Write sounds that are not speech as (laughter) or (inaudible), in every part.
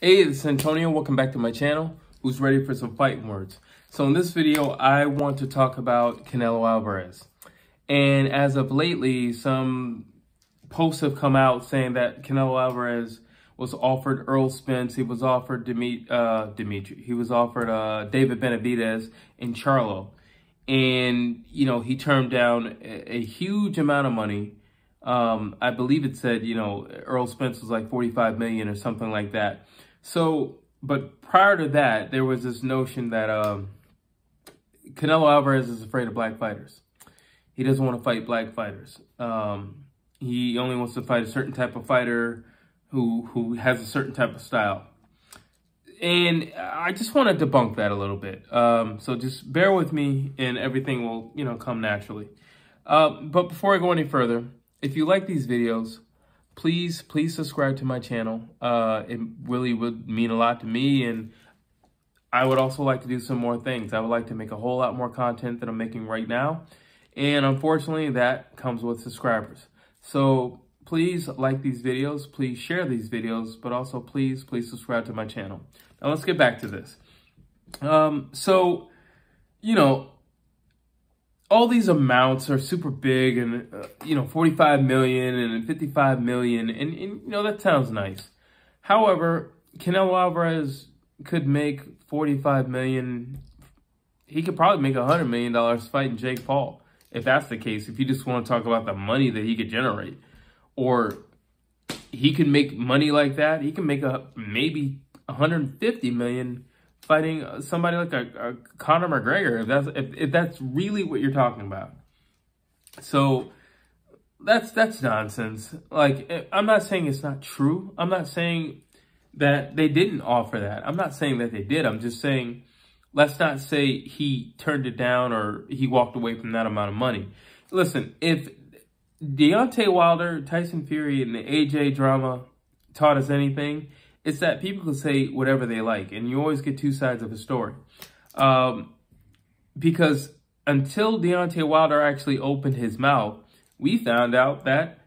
Hey, it's Antonio. Welcome back to my channel. Who's ready for some fighting words? So in this video, I want to talk about Canelo Alvarez. And as of lately, some posts have come out saying that Canelo Alvarez was offered Errol Spence. He was offered Dimitri. Uh, Dimitri. He was offered uh, David Benavidez and Charlo. And, you know, he turned down a, a huge amount of money. Um, I believe it said, you know, Errol Spence was like 45 million or something like that. So, but prior to that, there was this notion that um, Canelo Alvarez is afraid of black fighters. He doesn't want to fight black fighters. Um, he only wants to fight a certain type of fighter who who has a certain type of style. And I just want to debunk that a little bit. Um, so just bear with me and everything will, you know, come naturally. Uh, but before I go any further, if you like these videos, please, please subscribe to my channel. Uh, it really would mean a lot to me. And I would also like to do some more things. I would like to make a whole lot more content than I'm making right now. And unfortunately, that comes with subscribers. So please like these videos. Please share these videos. But also, please, please subscribe to my channel. Now, let's get back to this. Um, so, you know, all these amounts are super big and, uh, you know, 45 million and 55 million. And, you know, that sounds nice. However, Canelo Alvarez could make 45 million. He could probably make 100 million dollars fighting Jake Paul. If that's the case, if you just want to talk about the money that he could generate or he can make money like that, he can make a maybe 150 million fighting uh, somebody like a, a Conor McGregor, if that's if, if that's really what you're talking about. So that's that's nonsense. Like eh, I'm not saying it's not true. I'm not saying that they didn't offer that. I'm not saying that they did. I'm just saying let's not say he turned it down or he walked away from that amount of money. Listen, if Deontay Wilder, Tyson Fury, and the AJ drama taught us anything, it's that people can say whatever they like, and you always get two sides of a story. Um, because until Deontay Wilder actually opened his mouth, we found out that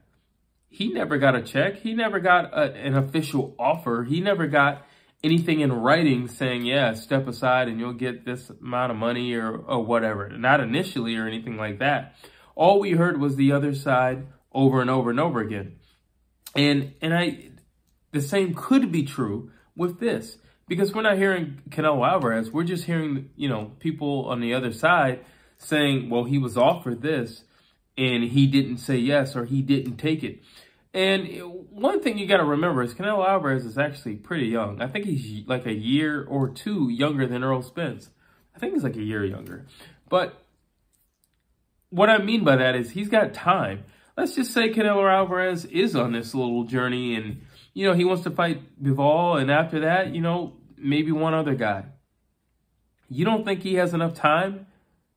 he never got a check. He never got a, an official offer. He never got anything in writing saying, yeah, step aside and you'll get this amount of money or, or whatever. Not initially or anything like that. All we heard was the other side over and over and over again. And, and I, the same could be true with this because we're not hearing Canelo Alvarez. We're just hearing, you know, people on the other side saying, well, he was offered this and he didn't say yes or he didn't take it. And one thing you got to remember is Canelo Alvarez is actually pretty young. I think he's like a year or two younger than Errol Spence. I think he's like a year younger. But what I mean by that is he's got time. Let's just say Canelo Alvarez is on this little journey and you know, he wants to fight Bivol, and after that, you know, maybe one other guy. You don't think he has enough time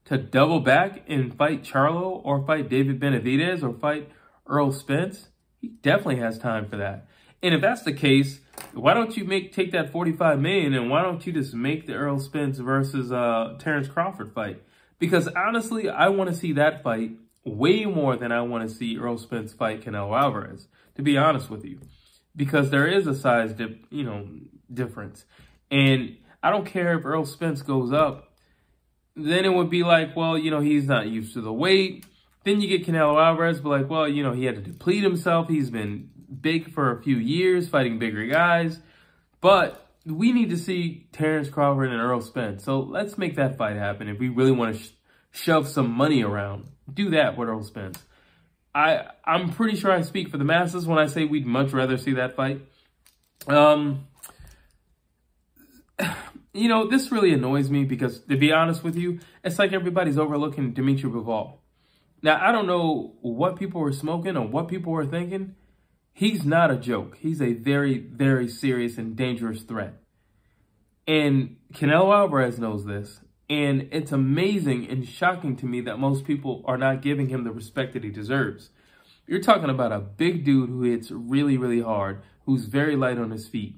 to double back and fight Charlo or fight David Benavidez or fight Errol Spence? He definitely has time for that. And if that's the case, why don't you make take that 45 million and why don't you just make the Errol Spence versus uh, Terrence Crawford fight? Because honestly, I want to see that fight way more than I want to see Errol Spence fight Canelo Alvarez, to be honest with you because there is a size, dip, you know, difference. And I don't care if Errol Spence goes up. Then it would be like, well, you know, he's not used to the weight. Then you get Canelo Alvarez, but like, well, you know, he had to deplete himself. He's been big for a few years, fighting bigger guys. But we need to see Terrence Crawford and Errol Spence. So let's make that fight happen. If we really want to sh shove some money around, do that with Errol Spence. I I'm pretty sure I speak for the masses when I say we'd much rather see that fight. Um, (sighs) you know, this really annoys me because, to be honest with you, it's like everybody's overlooking Dimitri Bivol. Now, I don't know what people were smoking or what people were thinking. He's not a joke. He's a very, very serious and dangerous threat. And Canelo Alvarez knows this. And it's amazing and shocking to me that most people are not giving him the respect that he deserves. You're talking about a big dude who hits really, really hard, who's very light on his feet,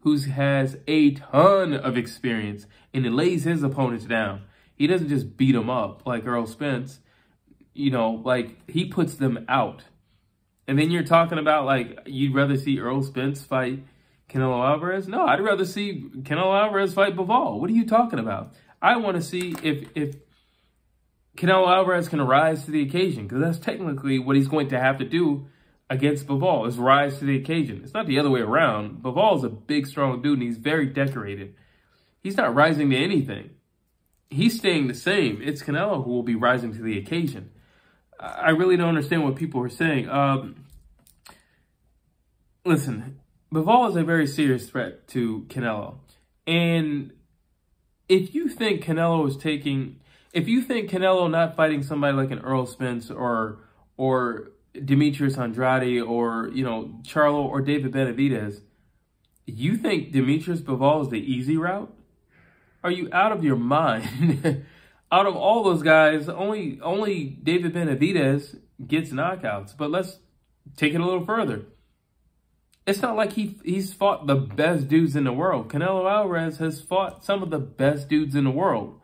who has a ton of experience, and he lays his opponents down. He doesn't just beat them up like Errol Spence. You know, like, he puts them out. And then you're talking about, like, you'd rather see Errol Spence fight Canelo Alvarez? No, I'd rather see Canelo Alvarez fight Bivol. What are you talking about? I want to see if if Canelo Alvarez can rise to the occasion because that's technically what he's going to have to do against Bivol is rise to the occasion. It's not the other way around. Bivol is a big, strong dude and he's very decorated. He's not rising to anything. He's staying the same. It's Canelo who will be rising to the occasion. I really don't understand what people are saying. Um, listen, Bivol is a very serious threat to Canelo. And if you think Canelo is taking, if you think Canelo not fighting somebody like an Errol Spence or or Demetrius Andrade or, you know, Charlo or David Benavidez, you think Demetrius Bivol is the easy route? Are you out of your (laughs) mind? out of all those guys, only only David Benavidez gets knockouts. But let's take it a little further. It's not like he he's fought the best dudes in the world. Canelo Alvarez has fought some of the best dudes in the world.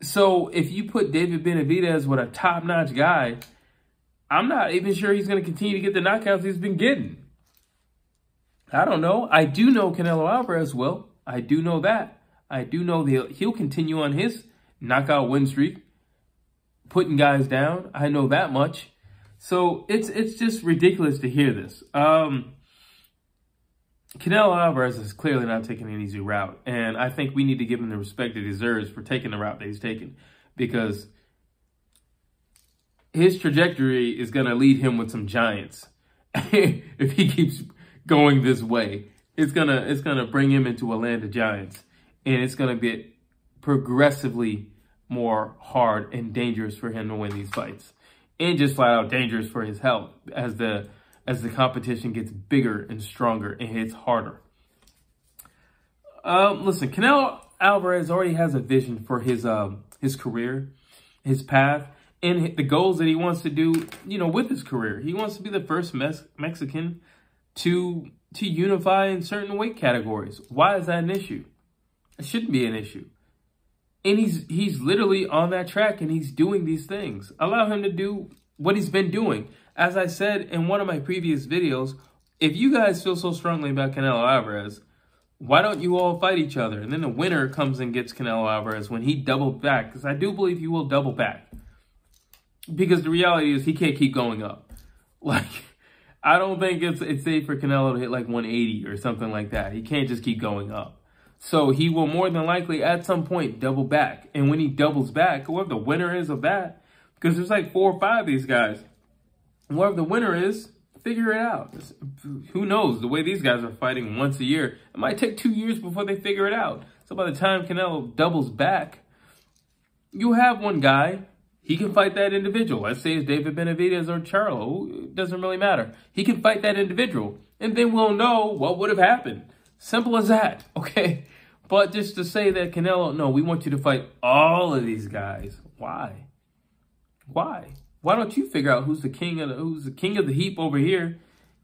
So if you put David Benavidez with a top-notch guy, I'm not even sure he's going to continue to get the knockouts he's been getting. I don't know. I do know Canelo Alvarez will. I do know that. I do know that he'll continue on his knockout win streak, putting guys down. I know that much. So it's it's just ridiculous to hear this. Um, Canelo Alvarez is clearly not taking an easy route, and I think we need to give him the respect he deserves for taking the route that he's taken, because his trajectory is going to lead him with some giants (laughs) if he keeps going this way. It's gonna it's gonna bring him into a land of giants, and it's gonna get progressively more hard and dangerous for him to win these fights, and just flat out dangerous for his health as the as the competition gets bigger and stronger and hits harder. Um, listen, Canelo Alvarez already has a vision for his um his career, his path, and the goals that he wants to do. You know, with his career, he wants to be the first Mexican to to unify in certain weight categories. Why is that an issue? It shouldn't be an issue. And he's he's literally on that track and he's doing these things. Allow him to do what he's been doing. As I said in one of my previous videos, if you guys feel so strongly about Canelo Alvarez, why don't you all fight each other? And then the winner comes and gets Canelo Alvarez when he double back, because I do believe he will double back. Because the reality is he can't keep going up. (laughs) Like, I don't think it's, it's safe for Canelo to hit like 180 or something like that. He can't just keep going up. So he will more than likely at some point double back. And when he doubles back, whoever the winner is of that, because there's like four or five of these guys, whoever the winner is, figure it out. Who knows? The way these guys are fighting once a year, it might take two years before they figure it out. So by the time Canelo doubles back, you have one guy. He can fight that individual. Let's say it's David Benavidez or Charlo. It doesn't really matter. He can fight that individual. And then we'll know what would have happened. Simple as that, (laughs) okay? But just to say that Canelo, no, we want you to fight all of these guys. Why? Why? Why don't you figure out who's the king of the, who's the king of the heap over here,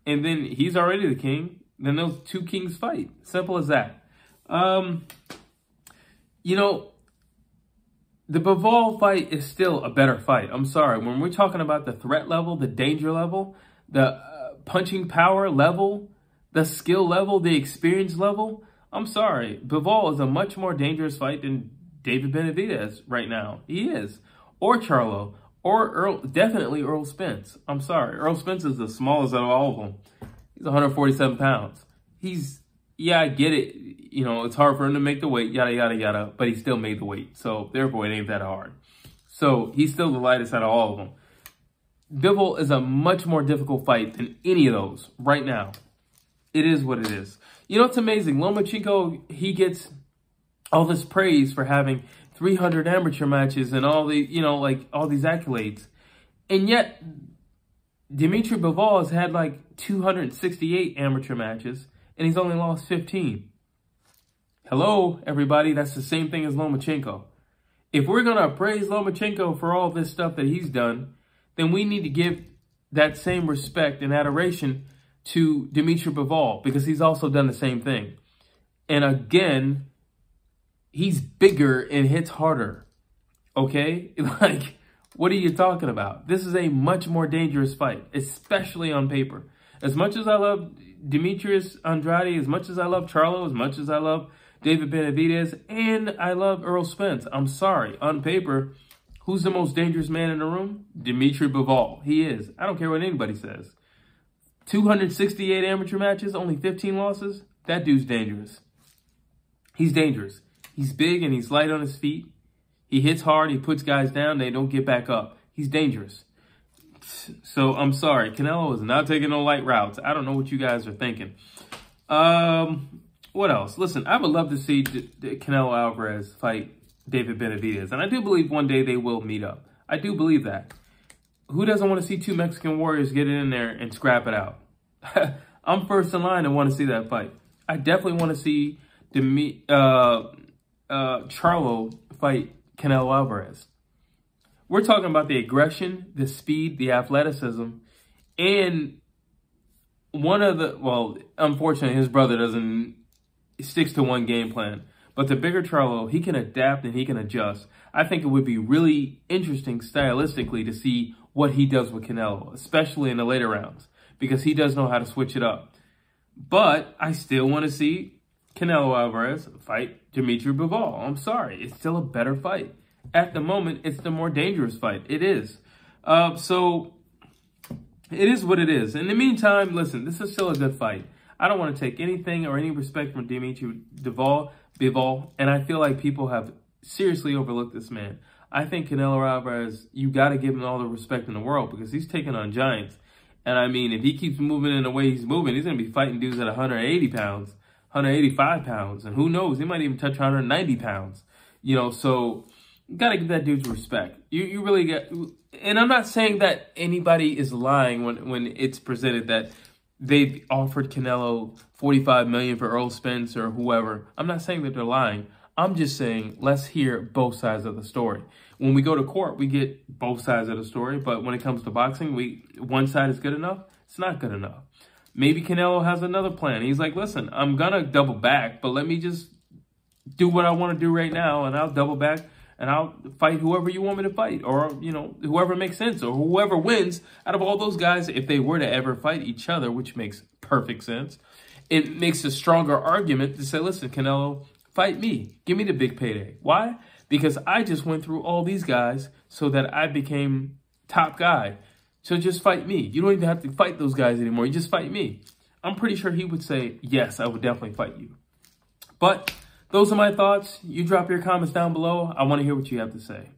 and then he's already the king. Then those two kings fight. Simple as that. Um, you know, the Bivol fight is still a better fight. I'm sorry. When we're talking about the threat level, the danger level, the uh, punching power level, the skill level, the experience level, I'm sorry. Bivol is a much more dangerous fight than David Benavidez right now. He is. Or Charlo. Or Errol, definitely Errol Spence. I'm sorry. Errol Spence is the smallest out of all of them. He's 147 pounds. He's, yeah, I get it. You know, it's hard for him to make the weight, yada, yada, yada, but he still made the weight. So, therefore, it ain't that hard. So, he's still the lightest out of all of them. Bivol is a much more difficult fight than any of those right now. It is what it is. You know, it's amazing. Lomachenko, he gets all this praise for having 300 amateur matches and all the, you know, like all these accolades. And yet, Dimitri Bivol has had like 268 amateur matches and he's only lost 15. Hello, everybody. That's the same thing as Lomachenko. If we're going to praise Lomachenko for all this stuff that he's done, then we need to give that same respect and adoration to Dimitri Bivol because he's also done the same thing. And again, he's bigger and hits harder. Okay? (laughs) Like, what are you talking about? This is a much more dangerous fight, especially on paper. As much as I love Demetrius Andrade, as much as I love Charlo, as much as I love David Benavidez, and I love Errol Spence, I'm sorry. On paper, who's the most dangerous man in the room? Dimitri Bivol. He is. I don't care what anybody says. 268 amateur matches, only 15 losses. That dude's dangerous. He's dangerous. He's big and he's light on his feet. He hits hard. He puts guys down. They don't get back up. He's dangerous. So I'm sorry. Canelo is not taking no light routes. I don't know what you guys are thinking. Um, what else? Listen, I would love to see D D Canelo Alvarez fight David Benavidez. And I do believe one day they will meet up. I do believe that. Who doesn't want to see two Mexican warriors get in there and scrap it out? (laughs) I'm first in line to want to see that fight. I definitely want to see Demi uh, uh, Charlo fight Canelo Alvarez. We're talking about the aggression, the speed, the athleticism, and one of the, well, unfortunately, his brother doesn't, sticks to one game plan. But the bigger Charlo, he can adapt and he can adjust. I think it would be really interesting stylistically to see what he does with Canelo, especially in the later rounds, because he does know how to switch it up. But I still want to see Canelo Alvarez fight Dimitri Bivol. I'm sorry, it's still a better fight. At the moment, it's the more dangerous fight. It is. Uh, so it is what it is. In the meantime, listen, this is still a good fight. I don't want to take anything or any respect from Dimitri Bivol, Bivol, and I feel like people have seriously overlooked this man. I think Canelo Alvarez, you got to give him all the respect in the world because he's taking on giants. And I mean, if he keeps moving in the way he's moving, he's going to be fighting dudes at 180 pounds, 185 pounds. And who knows, he might even touch 190 pounds. You know, so got to give that dude respect. You you really get, and I'm not saying that anybody is lying when, when it's presented that they've offered Canelo 45 million for Errol Spence or whoever. I'm not saying that they're lying. I'm just saying let's hear both sides of the story. When we go to court, we get both sides of the story, but when it comes to boxing, we one side is good enough. It's not good enough. Maybe Canelo has another plan. He's like, listen, I'm gonna double back, but let me just do what I want to do right now, and I'll double back and I'll fight whoever you want me to fight, or you know, whoever makes sense, or whoever wins out of all those guys. If they were to ever fight each other, which makes perfect sense, it makes a stronger argument to say, listen, Canelo, fight me, give me the big payday. Why? Because I just went through all these guys so that I became top guy. So just fight me. You don't even have to fight those guys anymore. You just fight me. I'm pretty sure he would say, yes, I would definitely fight you. But those are my thoughts. You drop your comments down below. I want to hear what you have to say.